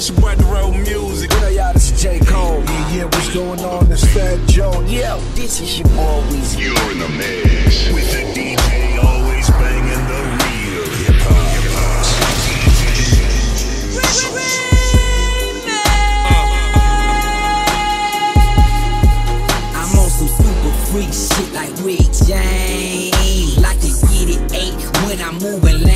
It's your boy, the road music. What up, y'all? This is J. Cole. Yeah, yeah, what's going on? This Fat Joe. Yo, this is your boy Weezy. You're in the mix with the DJ always banging the real hip hop. I'm on some super freak shit like Rick James. Like to get it eight when I'm moving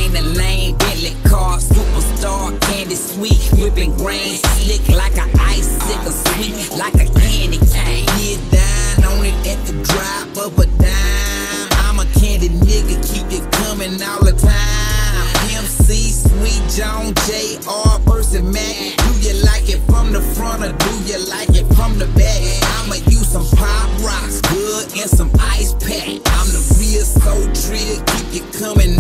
grain, slick like an icicle, sweet like a candy cane. Get down on it at the drop of a dime. I'm a candy nigga, keep it coming all the time. MC, Sweet John, J.R. Percy Mac. Do you like it from the front or do you like it from the back? I'ma use some pop rocks, good, and some ice pack. I'm the real soul trill, keep it coming,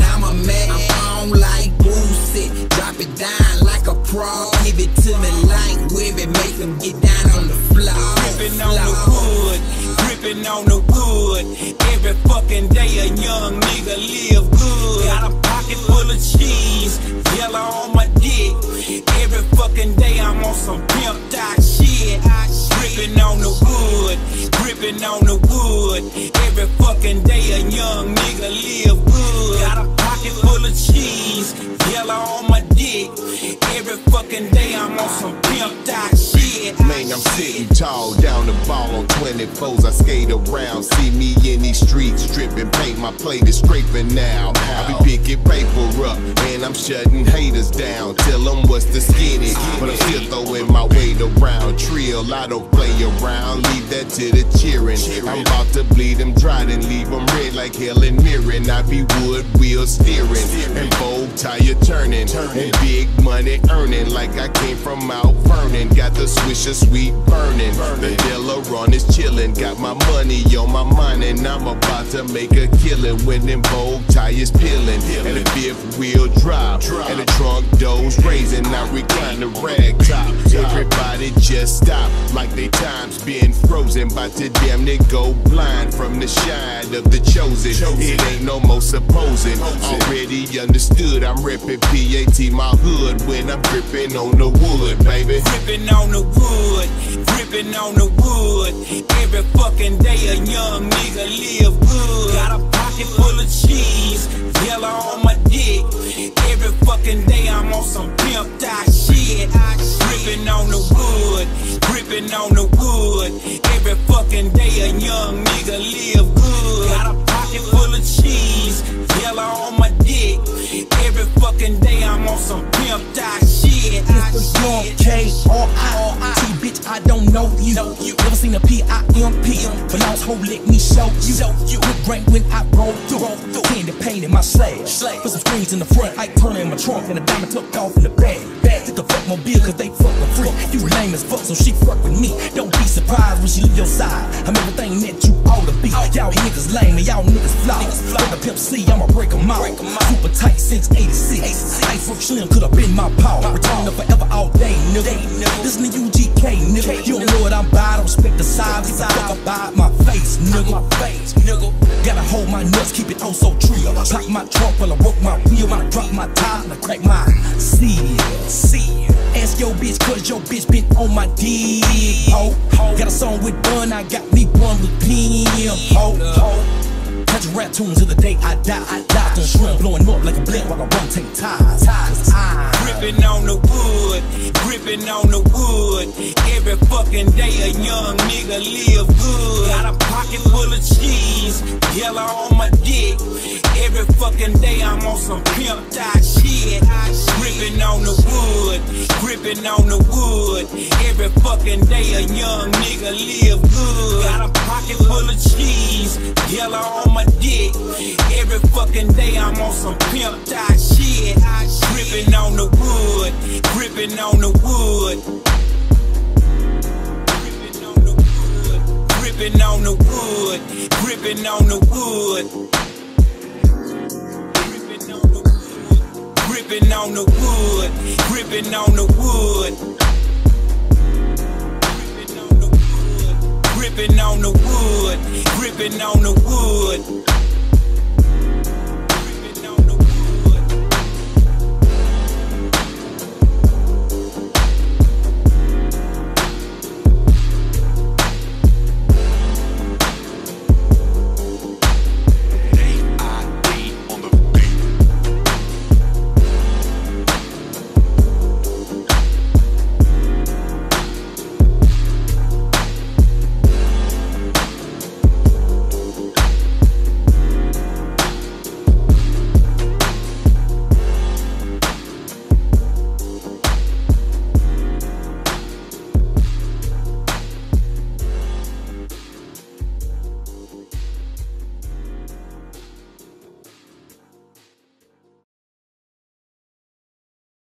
gripping on the wood. Every fucking day a young nigga live good. Got a pocket full of cheese, yellow on my dick. Every fucking day I'm on some pimp dot shit. Gripping on the wood, gripping on the wood. Every fucking day a young nigga live good. Got a pocket full of cheese, yellow on my dick. Every fucking day I'm on some pimp dot shit. Man, I'm sitting tall down the ball on 24s. I skate around, see me in these streets, dripping paint. My plate is scraping now. I be picking paper up, and I'm shutting haters down. Tell them what's the skinny, but I'm still throwing my weight around. Trill, I don't play around, leave that to the cheering. I'm about to bleed them dry, then leave them red like Helen Mirren. I be wood wheel steering, and Vogue tire turning, and big money earning like I came from Mount Vernon. Got the swisher sweet burning. The dealer run is chillin'. Got my money on my mind and I'm about to make a killing when them Vogue tires peeling. And the fifth wheel drop. And the trunk doors raising. I recline the rag top. Everybody just stop like they times been frozen. About to damn near go blind from the shine of the chosen. It ain't no more supposing. Already understood. I'm reppin' PAT my hood when I'm gripping on the wood, baby. Gripping on the wood, gripping on the wood. Every fucking day a young nigga live good. Got a pocket full of cheese, yellow on my dick. Every fucking day I'm on some pimp dot shit. Gripping on the wood, gripping on the wood. Every fucking day a young nigga live good. Got a pocket full of cheese, yellow on my dick. Every fucking day I'm on some pimp dot shit. It's the young K-R-I-T, bitch, I don't know you. Never seen a P-I-M-P, but now it's whole let me show you. Look great when I roll through. Candy paint in my slash. Put some strings in the front, I turn in my trunk, and a diamond tucked off in the back. Hit the fuck mobile, cause they fuck a freak. You lame as fuck, so she fuck with me. Don't be surprised when she leave your side. I'm everything that you ought to be. Y'all niggas lame and y'all niggas flawless. Like the pimp C, I'ma break 'em out. Super tight since 86. Iceberg Slim could have been my power. Return to forever all day, nigga. Listen to UGK, nigga. You don't know what I'm about. I respect the size. Get the fuck about my face, nigga. Gotta hold my nuts, keep it oh so trill. Pop my trunk while I work my wheel. My on my dick, ho. Got a song with Bun, I got me one with Pim, ho. ho. Catch rap tunes till the day I die. I die on shrimp, blowing up like a blend while I rotate ties. Cause I Gripping on the wood, gripping on the wood. Every fucking day a young nigga live good. Got a pocket full of cheese, yellow on my dick. Every fucking day I'm on some pimp dot shit. Gripping on the wood, gripping on the wood. Every fucking day a young nigga live good. Got a pocket full of cheese, yellow on my dick. Every fucking day I'm on some pimp dot shit. Gripping on the wood, gripping on the wood. Gripping on the wood, gripping on the wood, gripping on the wood. Gripping on the wood, gripping on the wood, gripping on the wood.